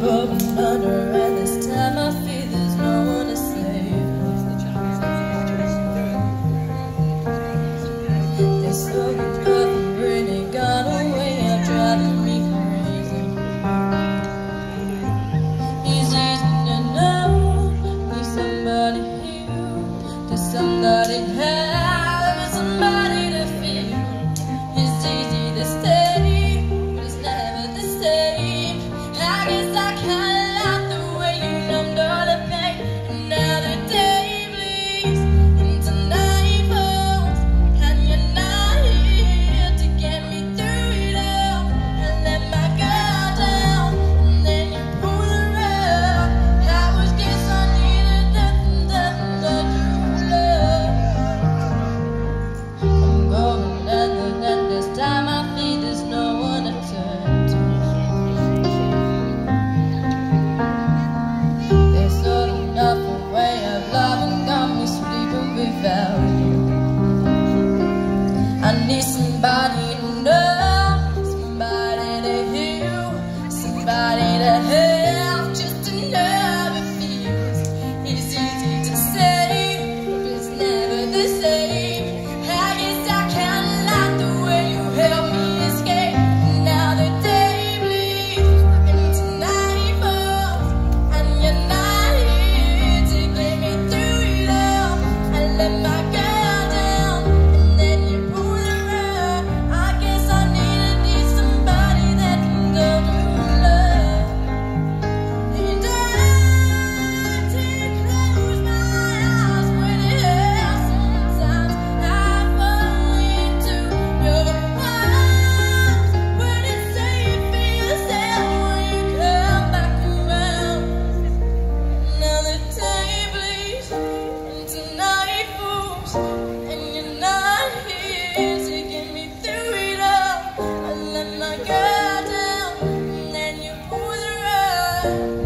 But under need somebody to know, somebody to heal, somebody to help, just to know it feels. It's easy to say, but it's never the same. I guess I kinda like the way you help me escape. Now the day bleeds, and tonight falls, and you're not here to get me through it all. I let my 네.